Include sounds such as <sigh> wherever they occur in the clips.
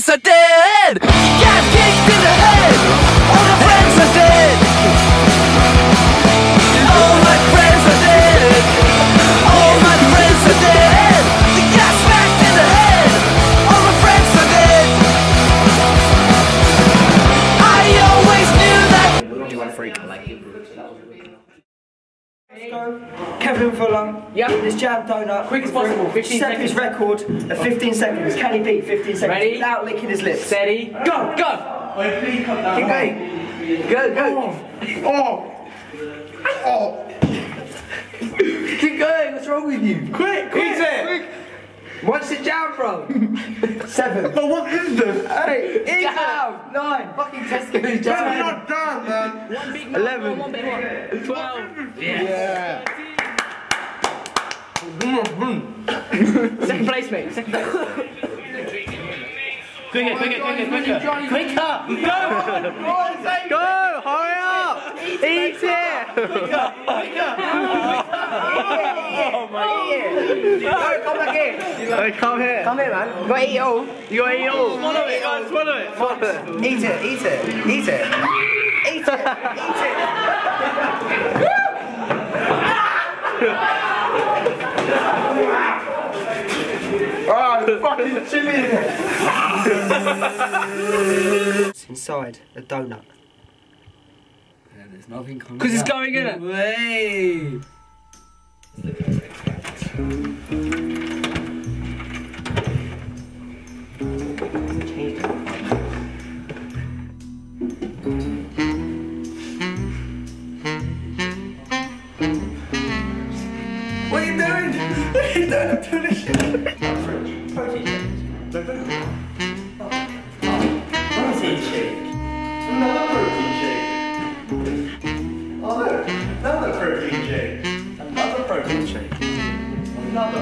friends are dead. Jam donut. Quick as possible, 15 Set his seconds. record at 15 seconds. Can he beat 15 seconds Ready? without licking his lips? Steady. Go. Go. Keep going. Go, go. Oh. Oh. Keep going. What's wrong with you? Quick, quick, quick. What's the jam from? <laughs> Seven. But what is this? Eight. Eight. Jam. Nine. Fucking Tesco's I'm not done, man. One big Eleven. One big one. Twelve. Yeah. Second place, mate. Second place. Quicker, quicker, quicker, quicker. Quicker. Go, Go! hurry up. Eat it. Oh, go, come back here. Come here. Come here, man. You gotta eat it all. You gotta eat all. Swallow it, guys. Swallow it. Swallow it. Eat it, eat it, eat it. Eat it, eat it. <laughs> <laughs> Oh, fucking chilly. <laughs> It's inside a donut. There's nothing coming Because it's going in it. Way.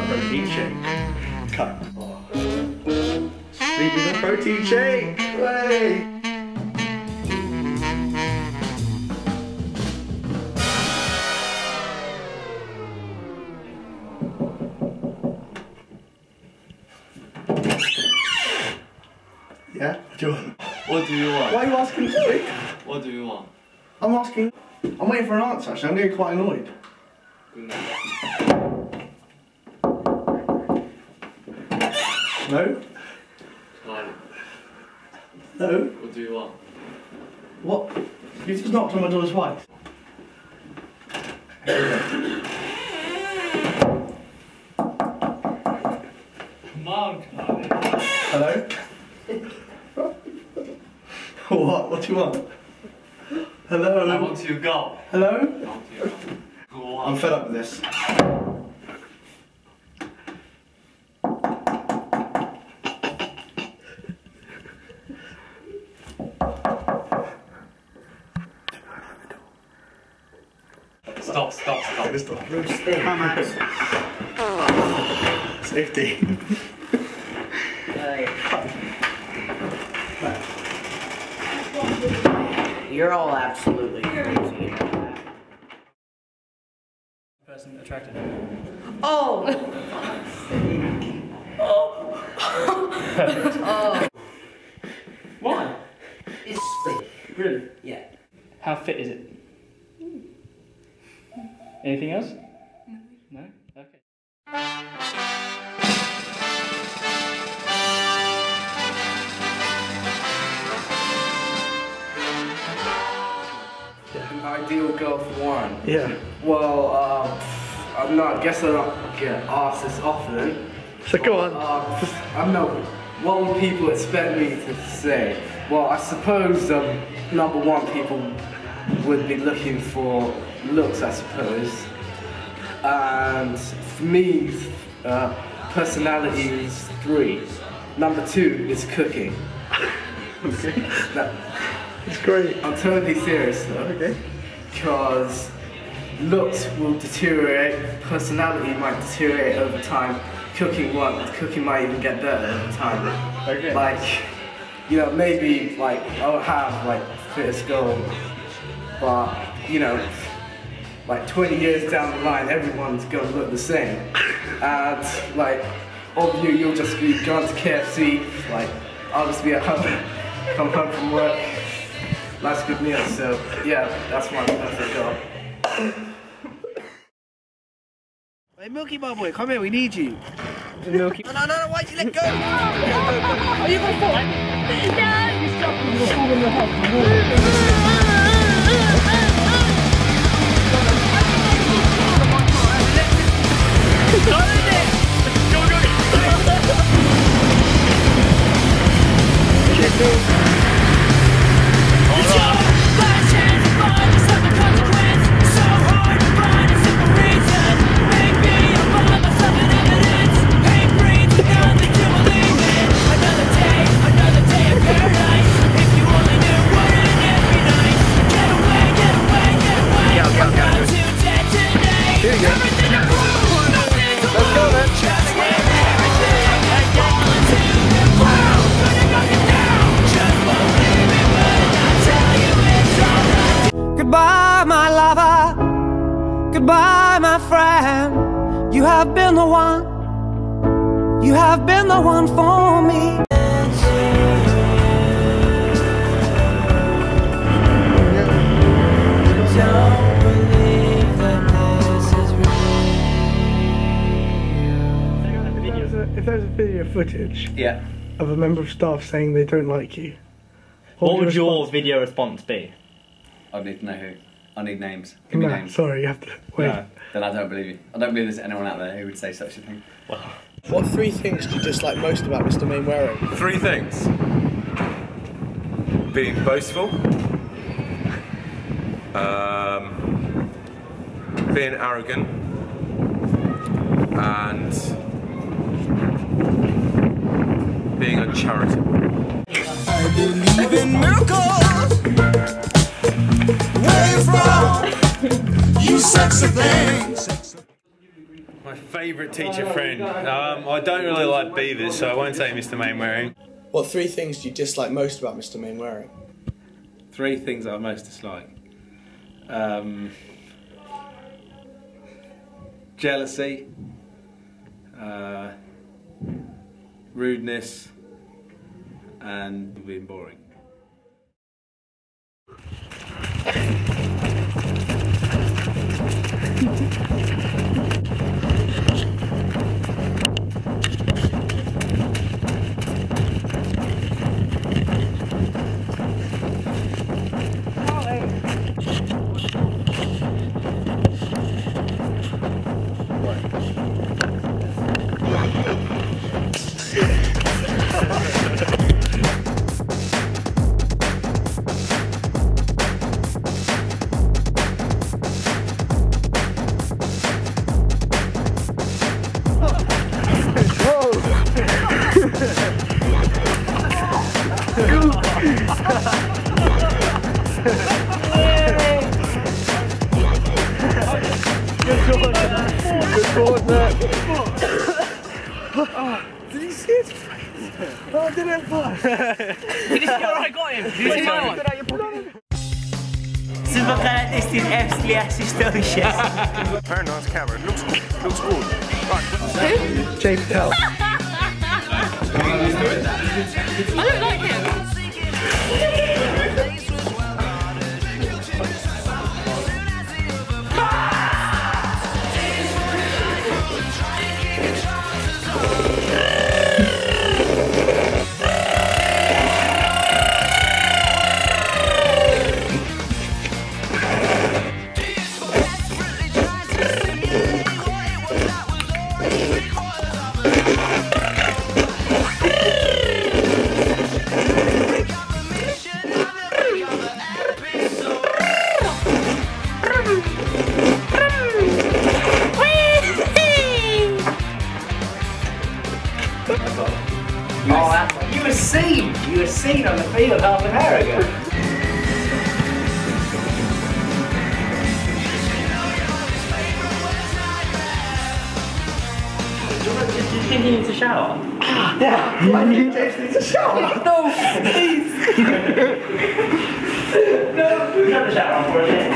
Protein shake. Cut. Oh. With a protein shake. Way. Yeah, what do you want? What do you want? Why are you asking me? What do you want? I'm asking. I'm waiting for an answer. Actually, I'm getting quite annoyed. No. Charlie, No. what do you want? What? You just knocked on my door twice. Come on, Charlie. Hello. what? What do you want? Hello. I want you to go. Hello. I want you to go. Go I'm fed up with this. <laughs> Safety. You're all absolutely crazy. Person attracted. Oh. Oh. <laughs> Why? It's Really? yeah. How fit is it? Anything else? For one. Yeah. Well, um, I'm not. I guess I don't get asked this often. So go on. Um, I'm not. What would people expect me to say? Well, I suppose um, number one, people would be looking for looks, I suppose. And for me, uh, personality is three. Number two is cooking. <laughs> okay. Now, It's great. I'm totally serious though. Okay. Because looks will deteriorate, personality might deteriorate over time. Cooking won't. Cooking might even get better over time. Okay. Like, you know, maybe like I'll have like fittest goal, but you know, like 20 years down the line, everyone's gonna look the same. And like, of you, you'll just be going to KFC, like I'll just be at home, <laughs> come home from work, nice good meal. So yeah, that's my perfect job. Hey, Milky Bar Boy, come here, we need you. Milky. No, no, no, no, why'd you let go? Goodbye, <laughs> have been the one. You have been the one for me. If there's a- If there's a video footage Yeah. of a member of staff saying they don't like you, What would your response- video response be? I'd need to know who. I need names. Give me No, names. sorry, you have to wait. No. Then I don't believe you. I don't believe there's anyone out there who would say such a thing. What three things do you dislike most about Mr. Mainwaring? Three things being boastful, um, being arrogant, and being uncharitable. My favourite teacher friend. Um, I don't really like Beevors, so I won't say Mr. Mainwaring. What three things do you dislike most about Mr. Mainwaring? Three things that I most dislike. Um, jealousy, uh, rudeness, and being boring. Superkarakteristin F-sliya Sistocious. Very nice camera. Looks good. Looks good. Jay Patel. <laughs> I don't like him. Do you think he needs a shower? I need James needs a shower. No, please. no. Turn the shower on for a minute.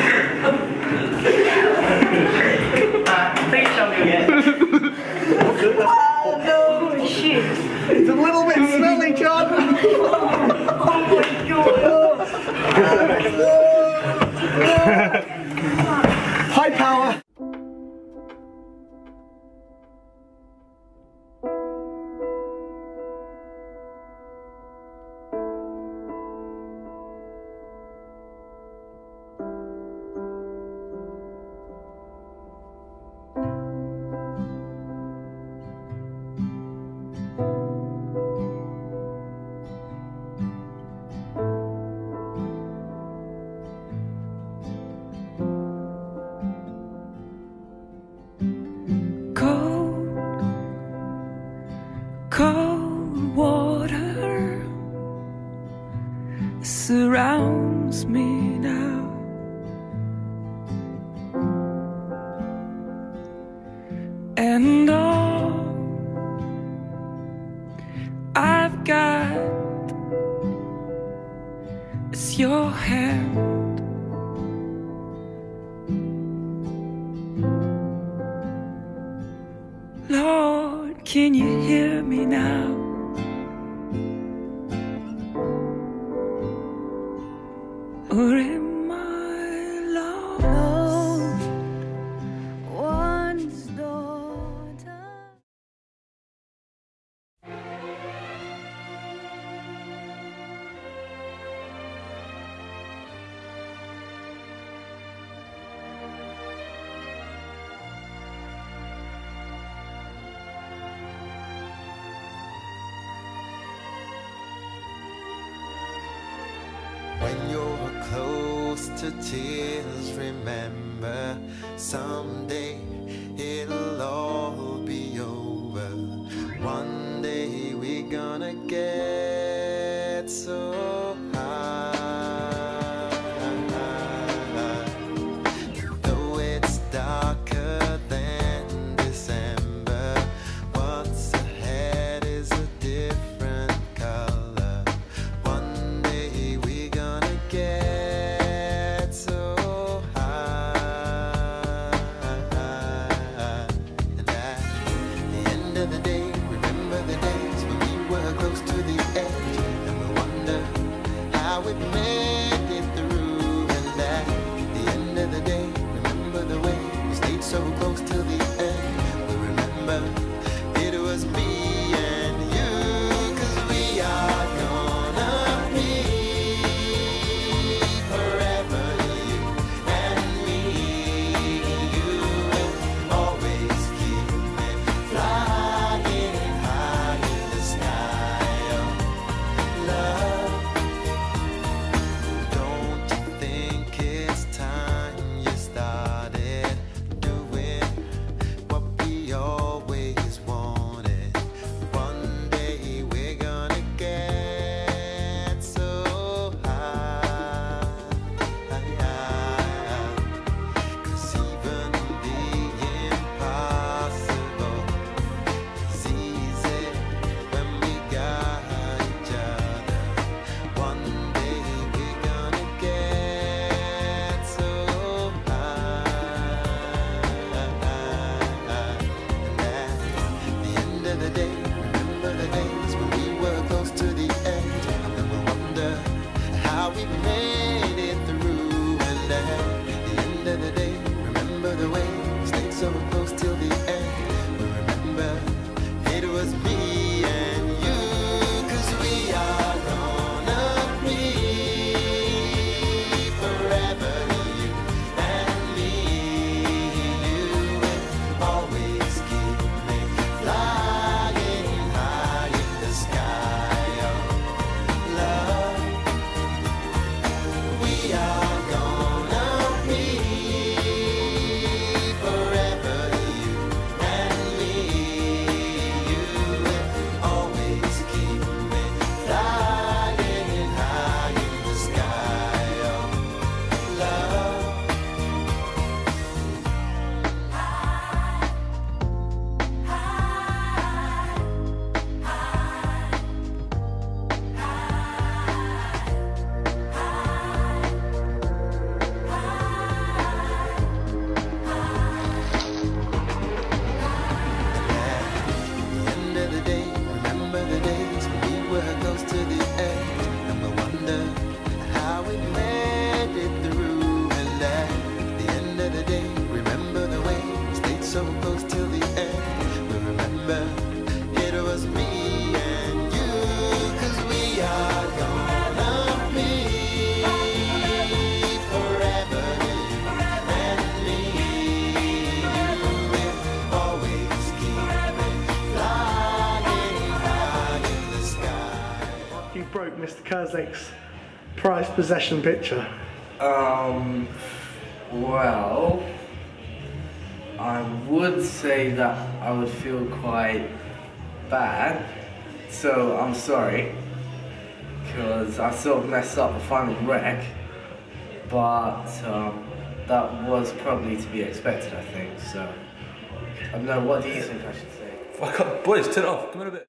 uh, please tell me again. It's a little bit smelly, John. <laughs> High power. It's your hand. Lord, can you hear me now? to tears remember someday it'll all possession picture? Um, well, I would say that I would feel quite bad, so I'm sorry, because I sort of messed up the final wreck, but um, that was probably to be expected, I think, so. I don't know, what do you think I should say? Fuck up, boys, turn it off. Come on a bit.